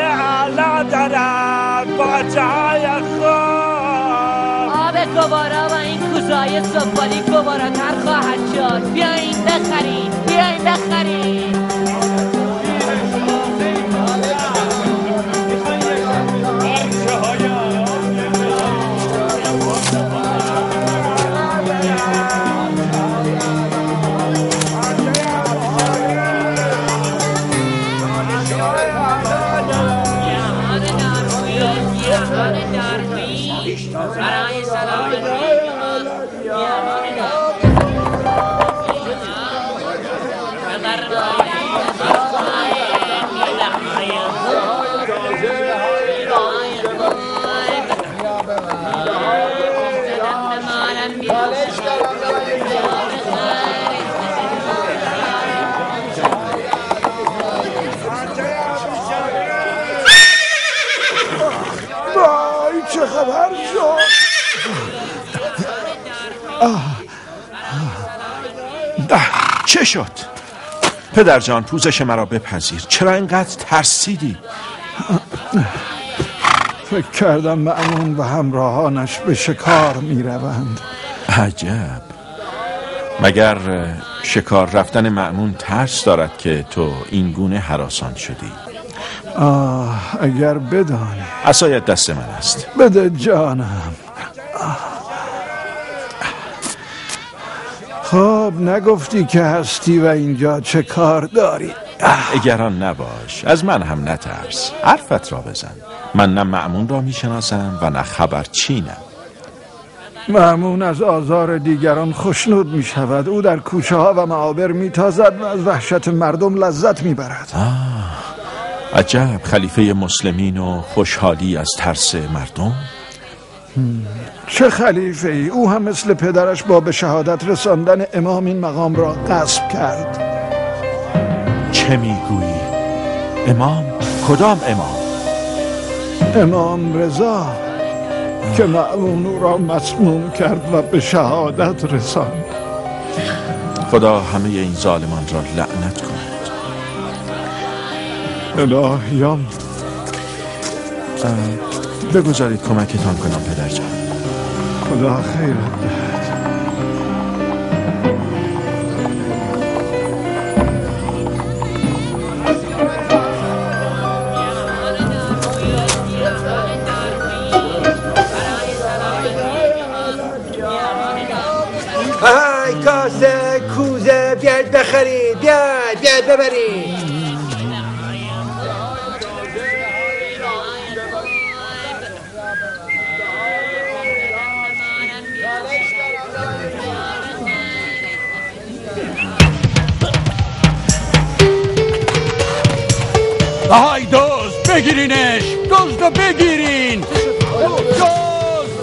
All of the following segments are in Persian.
جای علا دارد جای خوب آب گوارا و این کوزای سفالی گوارا تر خواهد شد. بیاین بخرین بیاین بخرین وای چه خبر شد چه شد؟ پدر جان پوزش مرا بپذیر چرا اینقدر ترسیدی؟ فکر کردم معمون و همراهانش به شکار می روند عجب. مگر شکار رفتن معمون ترس دارد که تو این گونه حراسان شدی؟ آه اگر بدانی. عصایت دست من است. بده جانم. خب نگفتی که هستی و اینجا چه کار داری؟ نگران نباش. از من هم نترس. حرفت را بزن. من نه معمون را می‌شناسم و نه خبرچینم معمون از آزار دیگران خوشنود می شود او در کوچه ها و معابر می تازد و از وحشت مردم لذت می برد عجب. خلیفه مسلمین و خوشحالی از ترس مردم؟ چه خلیفه ای او هم مثل پدرش با به شهادت رساندن امام این مقام را غصب کرد. چه می‌گویی؟ امام؟ کدام امام؟ امام رضا. که معمون او را مسموم کرد و به شهادت رساند. خدا همه این ظالمان را لعنت کند. الهیم بگذارید کمکتان کنم پدر جان. خدا خیرت دهد. ஆண்டவரே Hay dost begirin eş, begirin. Dost.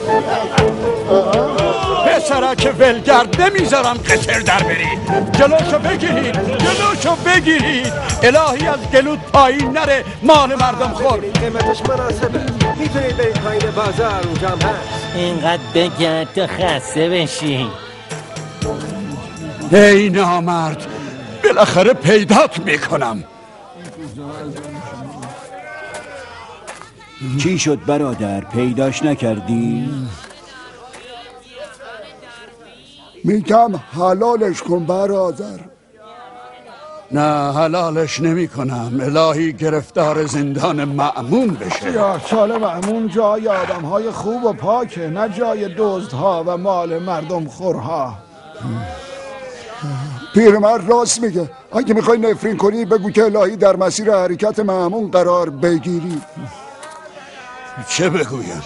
پسرک ولگرد نمی‌ذارم قطر در بری. جلوشو بگیرید جلوشو بگیرید. الهی از گلوت پایین نره مال مردم خور. قیمتش مناسبه. می‌تونید برید پایین بازار اونجا هم هست. اینقدر بگرد تو خسته بشی. ای نامرد بالاخره پیدات می‌کنم. چی شد برادر؟ پیداش نکردی؟ میگم حلالش کن برادر. نه حلالش نمی کنم. الهی گرفتار زندان معمون بشه. یا سال معمون جای آدم های خوب و پاکه نه جای دزدها و مال مردم خورها. پیرمرد راست میگه. اگه می‌خوای نفرین کنی بگو که الهی در مسیر حرکت معمون قرار بگیری. چه بگویم؟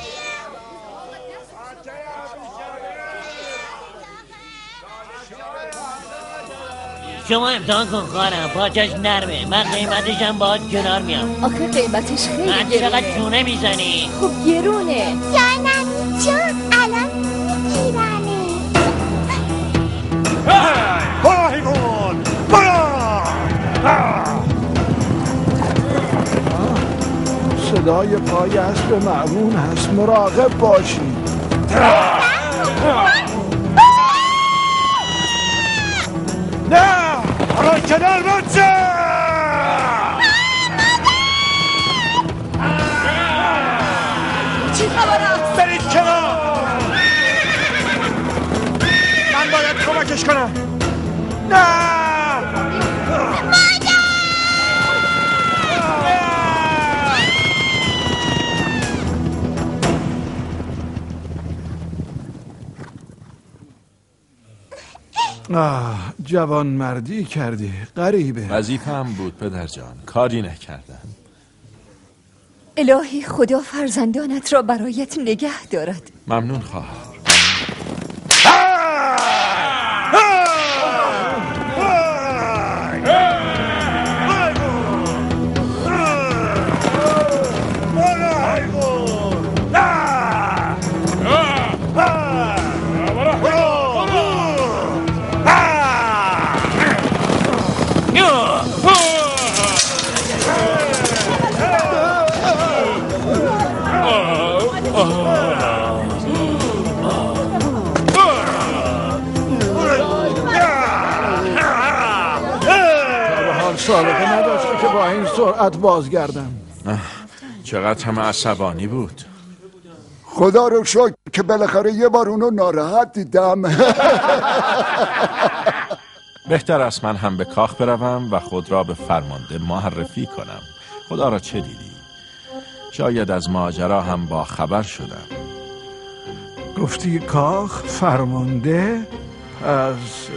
شما امتحان کن خواهرم. پاچش نرمه. من قیمتش هم باید کنار میام. آخه قیمتش خیلی من گرونه. چقدر چونه می‌زنی؟ خب گرونه. جانم جان الان میگیرمه. برو حیوان برو. صدای پای اسب معمون هست. مراقب باشی. کنار بچه چی خبر؟ برید کنار! من باید کمکش کنم. نه! آه جوان مردی کردی غریبه. وظیفم بود پدر جان. کاری نکردم. الهی خدا فرزندانت را برایت نگه دارد. ممنون خواهر سابقه نداشته که با این سرعت بازگردم. چقدر هم عصبانی بود. خدا رو شکر که بالاخره یه بار اونو ناراحت دیدم. بهتر است من هم به کاخ بروم و خود را به فرمانده معرفی کنم. خدا را چه دیدی؟ شاید از ماجرا هم با خبر شدم. گفتی کاخ فرمانده؟ پس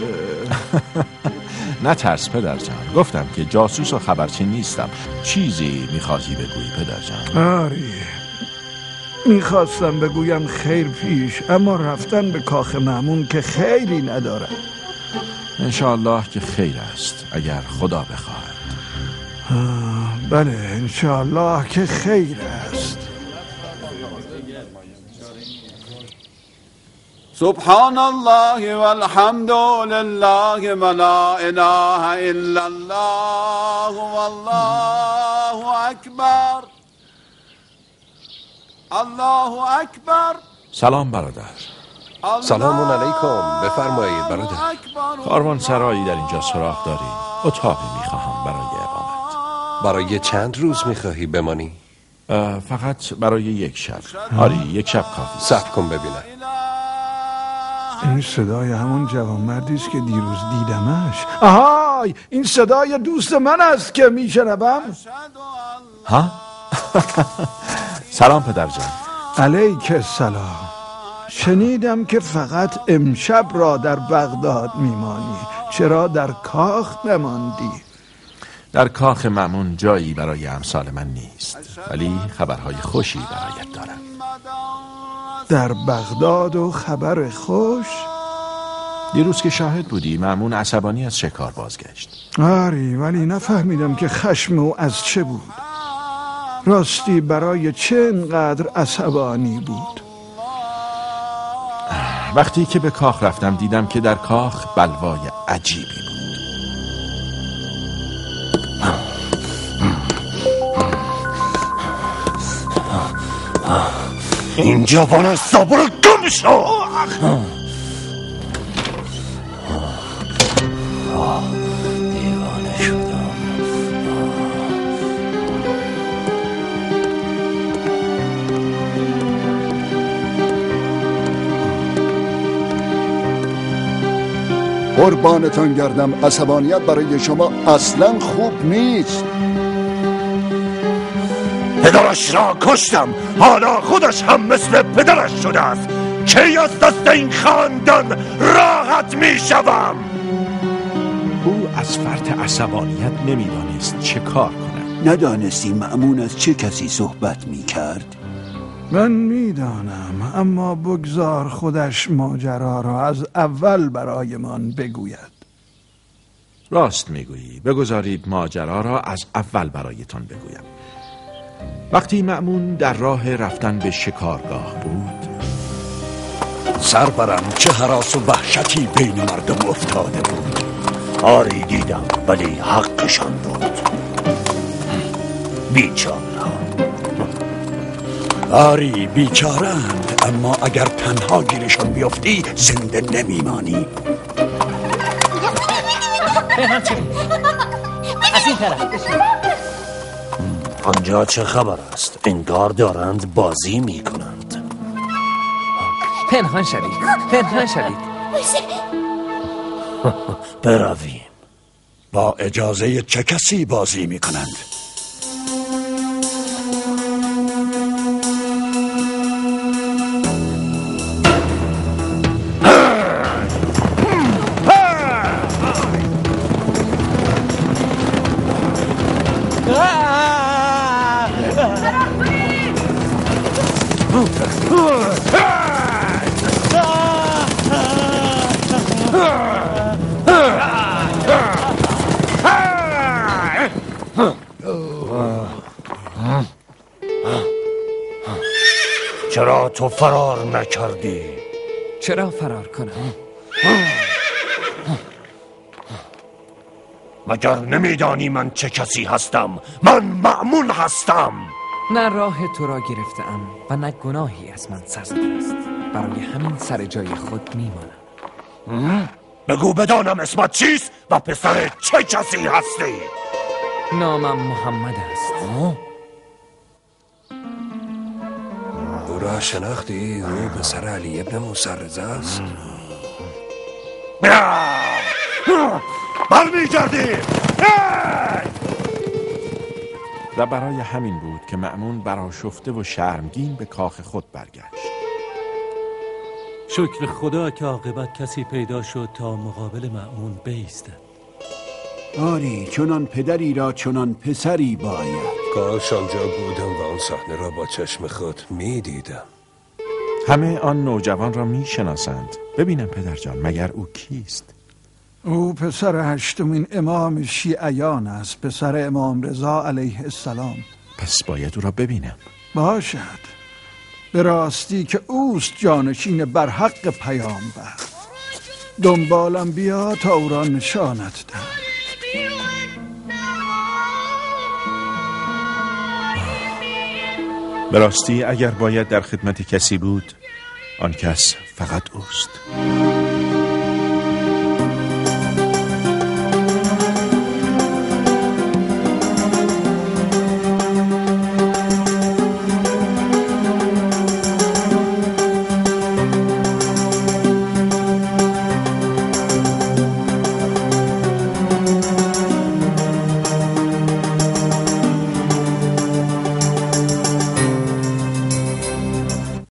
نه ترس پدر جان. گفتم که جاسوس و خبرچی نیستم. چیزی می‌خواهی بگویی پدر جان؟ آری. می‌خواستم بگویم خیر پیش اما رفتن به کاخ معمون که خیری ندارد انشاءالله که خیر است اگر خدا بخواهد. بله انشاءالله که خیر است. سبحان الله والحمد لله ولا اله الا الله والله اکبر الله اکبر سلام برادر سلام علیکم بفرمایید برادر کاروان سرایی در اینجا سراغ داری اتاقی می‌خواهم برای اقامت. برای چند روز می‌خواهی بمانی؟ فقط برای یک شب. آری یک شب کافی. صبر کن ببینم. این صدای همون جوانمردی است که دیروز دیدمش. آهای این صدای دوست من است که میشنوم. ها؟ سلام پدر جان. علیک السلام. شنیدم که فقط امشب را در بغداد میمانی. چرا در کاخ نماندی؟ در کاخ معمون جایی برای امثال من نیست. ولی خبرهای خوشی برایت دارم. در بغداد و خبر خوش. دیروز که شاهد بودی معمون عصبانی از شکار بازگشت؟ آری ولی نفهمیدم که خشم او از چه بود. راستی برای چه انقدر عصبانی بود؟ وقتی که به کاخ رفتم دیدم که در کاخ بلوای عجیبی بود این جوان سابر گم شو دیوانه شدم قربانتان گردم عصبانیت برای شما اصلا خوب نیست. پدرش را کشتم. حالا خودش هم مثل پدرش شده است. کی از دست این خاندان راحت می شوم؟ او از فرط عصبانیت نمی‌دانست چه کار کند. ندانستی معمون از چه کسی صحبت می کرد؟ من می‌دانم اما بگذار خودش ماجرا را از اول برایمان بگوید. راست می‌گویی. بگذارید ماجرا را از اول برایتان بگویم. وقتی معمون در راه رفتن به شکارگاه بود سربرم چه حراس و وحشتی بین مردم افتاده بود. آری دیدم ولی حقشان بود. بیچاره آری بیچارند اما اگر تنها گیرشان بیفتی زنده نمیمانی. از این طرف. آنجا چه خبر است؟ انگار دارند بازی می کنند پنهان شوید پنهان شوید. برویم. با اجازه چه کسی بازی می کنند چرا تو فرار نکردی؟ چرا فرار کنم؟ مگر نمیدانی من چه کسی هستم؟ من معمون هستم! نه راه تو را گرفتم و نه گناهی از من سرزده است. برای همین سر جای خود میمانم. بگو بدانم اسمت چیست و پسر چه کسی هستی؟ نامم محمد است. او را شناختی؟ او پسر علی ابن مسرزه است؟ برمیگردی و برای همین بود که مأمون براشفته و شرمگین به کاخ خود برگشت. شکر خدا که عاقبت کسی پیدا شد تا مقابل معمون بیستد. آری چنان پدری را چنان پسری باید. کاش آنجا بودم و آن صحنه را با چشم خود می دیدم همه آن نوجوان را می‌شناسند. ببینم پدرجان مگر او کیست؟ او پسر هشتمین امام شیعیان است پسر امام رضا علیه السلام. پس باید او را ببینم. باشد. به راستی که اوست جانشین برحق پیامبر. دنبالم بیا تا او را نشانت دهم. به راستی اگر باید در خدمت کسی بود آن کس فقط اوست.